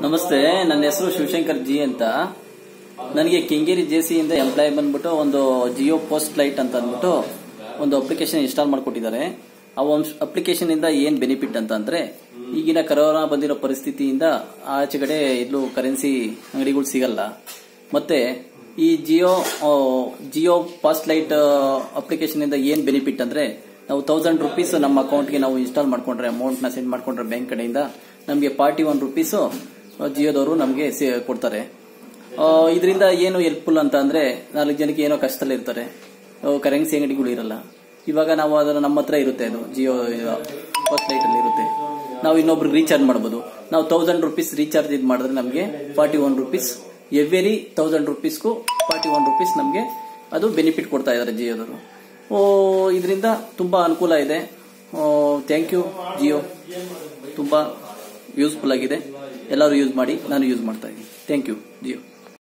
ನಮಸ್ತೆ, ನನ್ನ ಹೆಸರು ಶಿವಶಂಕರ್ ಜಿ ಅಂತ. ನನಗೆ ಕೆಂಗೇರಿ ಜೆ ಇಂದ ಎಂಪ್ಲಾಯ್ ಬಂದ್ಬಿಟ್ಟು ಒಂದು ಜಿಯೋ ಪೋಸ್ಟ್ ಲೈಟ್ ಅಂತ ಅಂದ್ಬಿಟ್ಟು ಒಂದು ಅಪ್ಲಿಕೇಶನ್ ಇನ್ಸ್ಟಾಲ್ ಮಾಡಿಕೊಟ್ಟಿದ್ದಾರೆ. ಆ ಅಪ್ಲಿಕೇಶನ್ ಇಂದ ಏನ್ ಬೆನಿಫಿಟ್ ಅಂತ ಅಂದ್ರೆ, ಈಗಿನ ಕರೋನಾ ಬಂದಿರೋ ಪರಿಸ್ಥಿತಿಯಿಂದ ಆಚೆಗಡೆ ಎಲ್ಲೂ ಕರೆನ್ಸಿ ಅಂಗಡಿಗಳು ಸಿಗಲ್ಲ. ಮತ್ತೆ ಈ Jio Jio POS lite application ಇಂದ ಏನ್ ಬೆನಿಫಿಟ್ ಅಂದ್ರೆ, ನಾವು ತೌಸಂಡ್ ರುಪೀಸ್ ನಮ್ಮ ಅಕೌಂಟ್ಗೆ ನಾವು ಇನ್ಸ್ಟಾಲ್ ಮಾಡ್ಕೊಂಡ್ರೆ ಅಮೌಂಟ್ನ ಸೆಂಡ್ ಮಾಡ್ಕೊಂಡ್ರೆ ಬ್ಯಾಂಕ್ ಕಡೆಯಿಂದ ನಮಗೆ ಫಾರ್ಟಿ ಒನ್ ರುಪೀಸ್ ಜಿಯೋದವರು ನಮಗೆ ಕೊಡ್ತಾರೆ. ಇದರಿಂದ ಏನು ಹೆಲ್ಪ್ಫುಲ್ ಅಂತ ಅಂದ್ರೆ ನಾಲ್ಕು ಜನಕ್ಕೆ ಏನೋ ಕಷ್ಟದಲ್ಲಿ ಇರ್ತಾರೆ. ಕರೆನ್ಸಿ ಅಂಗಡಿಗಳು ಇರಲ್ಲ. ಇವಾಗ ನಾವು ಅದನ್ನು ನಮ್ಮ ಹತ್ರ ಇರುತ್ತೆ ಅದು, ಜಿಯೋ ಫಸ್ಟ್ ಅಲ್ಲಿ ಇರುತ್ತೆ. ನಾವು ಇನ್ನೊಬ್ರಿಗೆ ರೀಚಾರ್ಜ್ ಮಾಡಬಹುದು ನಾವು ತೌಸಂಡ್ ರುಪೀಸ್ ರೀಚಾರ್ಜ್ ಇದು ಮಾಡಿದ್ರೆ ನಮಗೆ forty one rupees every thousand ರುಪೀಸ್ಗೂ forty one rupees ನಮಗೆ ಅದು ಬೆನಿಫಿಟ್ ಕೊಡ್ತಾ ಇದ್ದಾರೆ ಜಿಯೋದವರು. ಓ, ಇದರಿಂದ ತುಂಬಾ ಅನುಕೂಲ ಇದೆ. Thank you Jio. ತುಂಬಾ ಯೂಸ್ಫುಲ್ ಆಗಿದೆ. ಎಲ್ಲರೂ ಯೂಸ್ ಮಾಡಿ ನಾನು ಯೂಸ್ ಮಾಡ್ತಾ ಇದ್ದೀನಿ. Thank you Jio